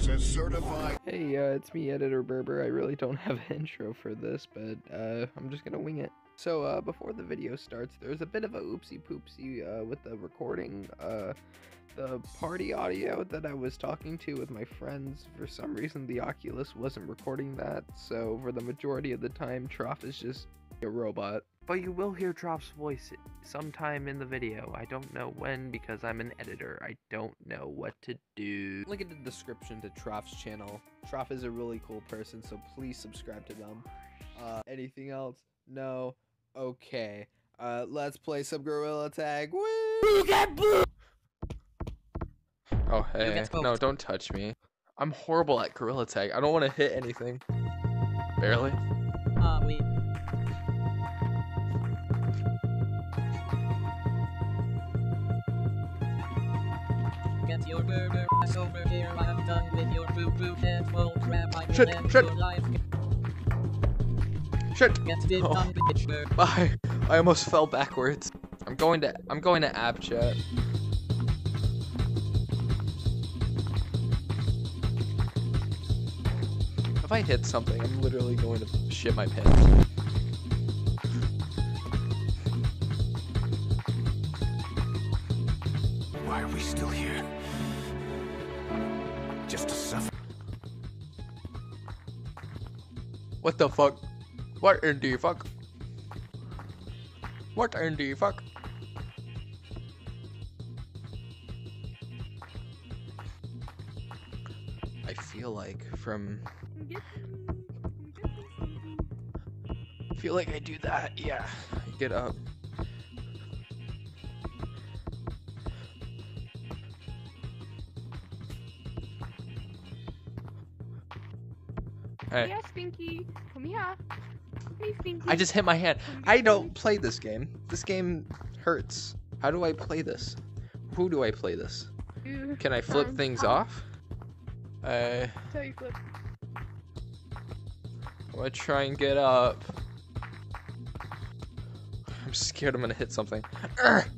is a certified. Hey, uh, it's me, Editor Burbrr. I really don't have an intro for this, but uh, I'm just gonna wing it. So, uh, before the video starts, there's a bit of a oopsie poopsie uh, with the recording. Uh, the party audio that I was talking to with my friends, for some reason, the Oculus wasn't recording that, so for the majority of the time, Troff is just a robot. But you will hear Troff's voice sometime in the video. I don't know when because I'm an editor. I don't know what to do. Link in the description to Troff's channel. Troff is a really cool person, so please subscribe to them. Uh, anything else? No? Okay. Uh, let's play some Gorilla Tag. Woo! Oh, hey. get No, don't touch me. I'm horrible at Gorilla Tag. I don't want to hit anything. Barely. Uh, we. Your burger ass over here. I am done with your boo boo head. Crap. I Shit, shit. your life. Shit! Get it Oh. done, bitch. Bye. I almost fell backwards. I'm going to I'm going to app chat. If I hit something, I'm literally going to shit my pants. What the fuck? What in the fuck? What in the fuck? I feel like from I feel like I do that, yeah. Get up. Hey. Yeah, Stinky. Come here. Here, Stinky. I just hit my hand. I don't play this game. This game hurts. How do I play this? Who do I play this? Can I flip things off? Uh, Tell you flip. I'm gonna try and get up. I'm scared I'm gonna hit something. Urgh!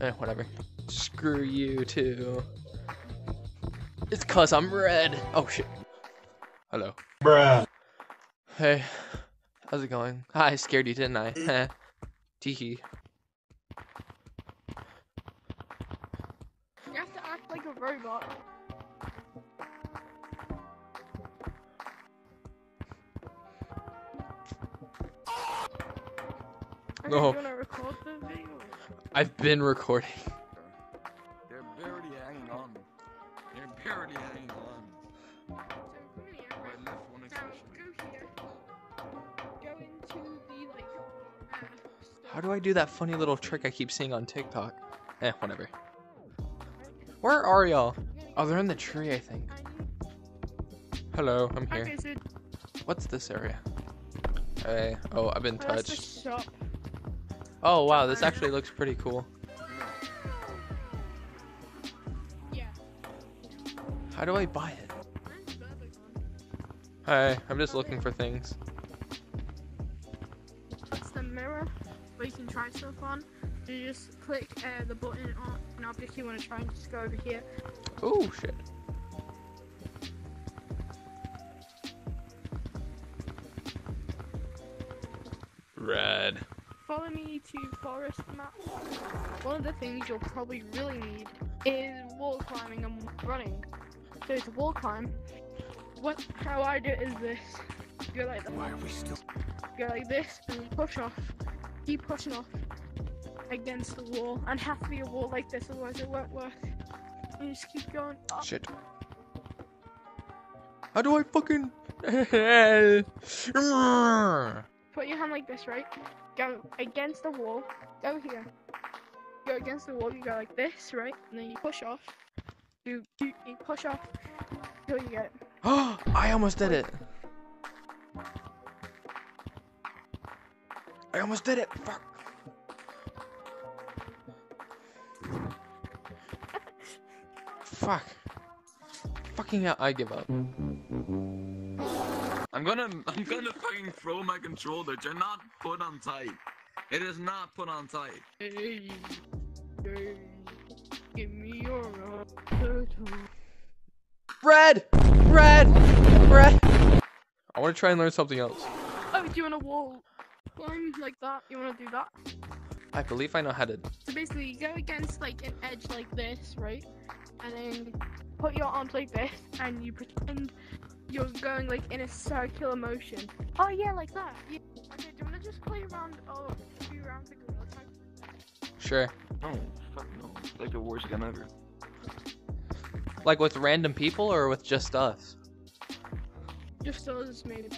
Eh, whatever. Screw you too. It's cause I'm red. Oh shit. Hello. Bruh. Hey. How's it going? I scared you, didn't I? Heh. Teehee. You have to act like a robot. Okay, No. You wanna record the video? I've been recording. How do I do that funny little trick I keep seeing on TikTok? Eh, whatever. Where are y'all? Oh, they're in the tree, I think. Hello, I'm here. What's this area? Hey. Oh, I've been touched. Oh, wow, this actually looks pretty cool. How do I buy it? Hi, I'm just looking for things. Try stuff on. You just click uh, the button on an object you want to try and just go over here. Oh, shit. Red. Follow me to forest map. One of the things you'll probably really need is wall climbing and running. So it's a wall climb. What how I do it is this. You go like that. Why are we still? Go like this and push off. Keep pushing off against the wall. And have to be a wall like this, otherwise it won't work. You just keep going up. Shit. How do I fucking... Put your hand like this, right? Go against the wall. Go here. Go against the wall. You go like this, right? And then you push off. You you, you push off till you get. Oh, I almost did it. I almost did it. Fuck. Fuck. Fucking hell, I give up. I'm gonna, I'm gonna fucking throw my controller. They're not put on tight. It is not put on tight. Hey, hey, give me your uh, turtle. Red! Red! Red! I want to try and learn something else. Oh, do you want a wall climb like that? You want to do that? I believe I know how to. So basically, you go against like an edge like this, right? And then put your arms like this, and you pretend you're going like in a circular motion. Oh yeah, like that. Yeah. Okay, do you want to just play around? Oh, a few rounds of Gorilla Tag? Sure. Oh fuck no. It's like the worst game ever. Like with random people or with just us? Just us, maybe.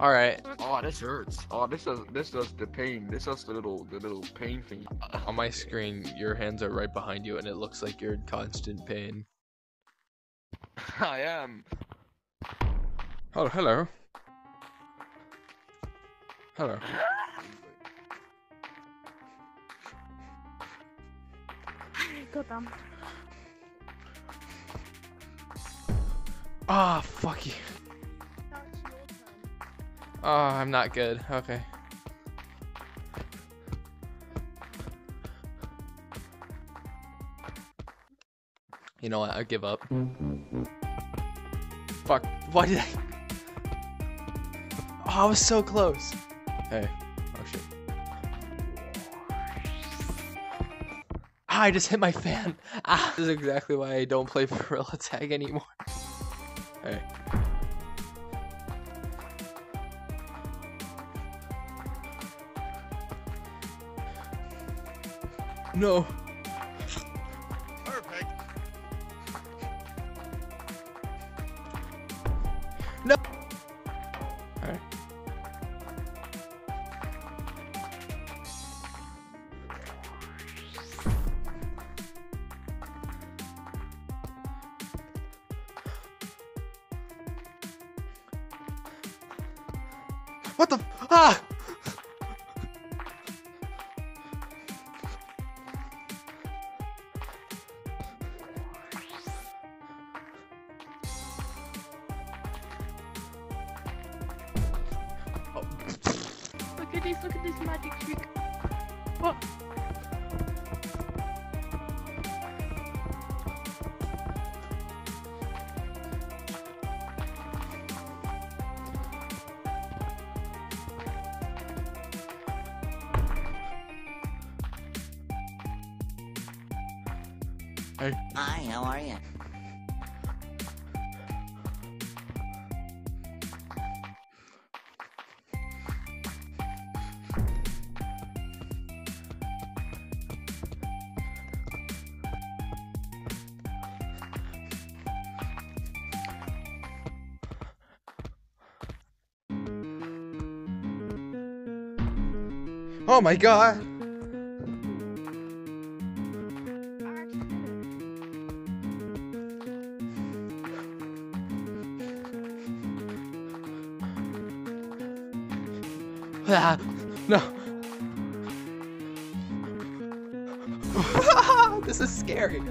Alright. Oh, this hurts. Oh, this does this does the pain. This does the little the little pain thing. On my screen, your hands are right behind you, and it looks like you're in constant pain. I am. Oh, hello. Hello. Goddamn. Ah, fuck you. Oh, I'm not good. Okay. You know what? I give up. Fuck. Why did I? Oh, I was so close. Hey. Oh shit. Ah, I just hit my fan. Ah, this is exactly why I don't play Gorilla Tag anymore. No. Perfect. Alright. What the? Ah! Oh. What? Hi, how are you? Oh my god! Ah, no. this is scary.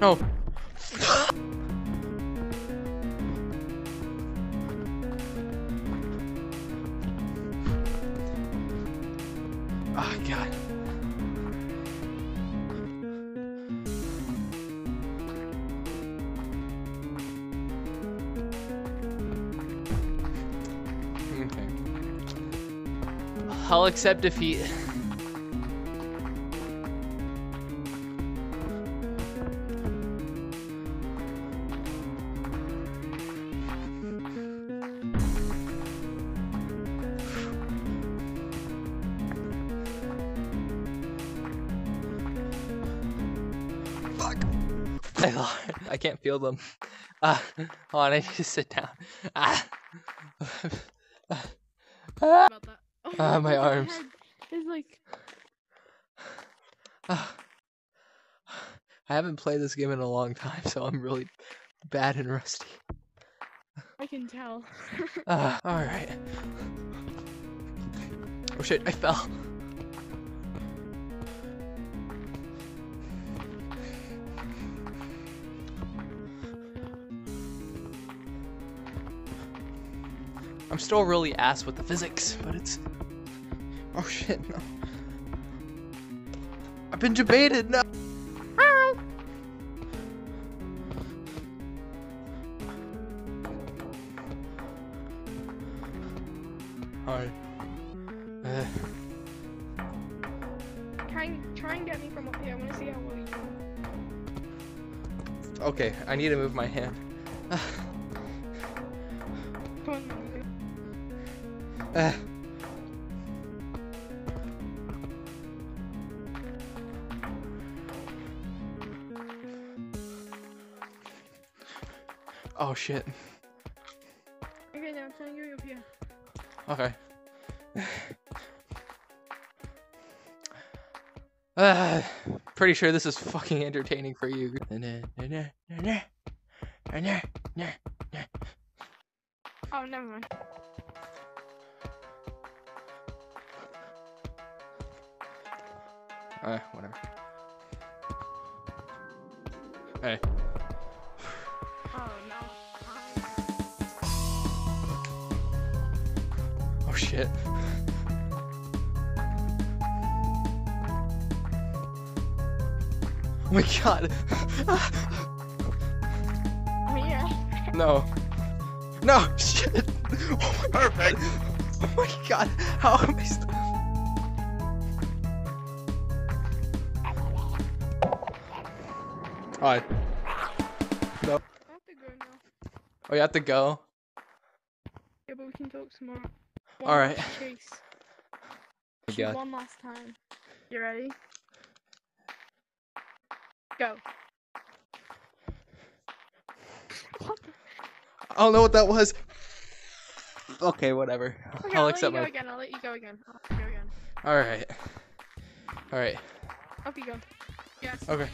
No. Oh god. Okay. I'll accept defeat. I, lo- I can't feel them. Ah, hold on, I need to sit down. Ah. Oh, Ah, my at the arms. It's like. I haven't played this game in a long time, so I'm really bad and rusty. I can tell. Ah, alright. Oh shit, I fell. I'm still really ass with the physics, but it's. Oh shit, no. I've been debated. No. Hi. Uh, Try and, try and get me from up here. I want to see how well you do. okay, I need to move my hand. Come on. Uh. Oh shit. Okay, now I'm trying you up here. Okay. Ah, pretty sure this is fucking entertaining for you. Oh, never mind. Uh, whatever. Hey. Oh. Oh shit. Oh my god. No. No, shit. Oh my Perfect. god. Oh my god. How am I st- Alright. No. I have to go now. Oh, you have to go? Yeah, but we can talk some more. All right. last Chase. my Shoot God. One last time. You ready? Go. What the? I don't know what that was. Okay, whatever. Okay, I'll I'll, accept let my. you go again. I'll let you go again. I'll let you go again. Alright. Alright. Up you go. Yes. Okay.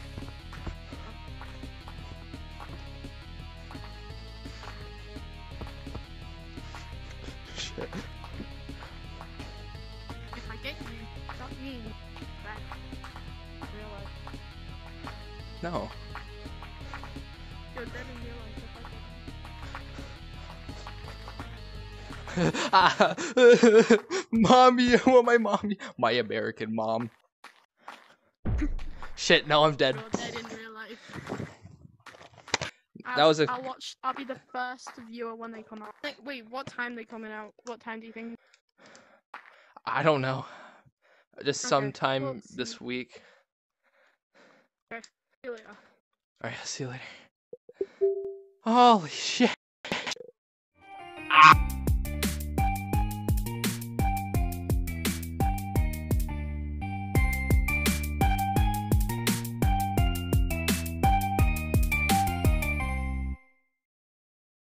No. You're dead in real life. mommy, I want my mommy. My American mom. Shit, now I'm dead. Dead in real life. That I'll, was a- I'll watch. I'll be the first viewer when they come out. Like, wait, what time they coming out? What time do you think? I don't know. Just Okay, sometime we'll this week. See you later. Alright, I'll see you later. Holy shit. Ah!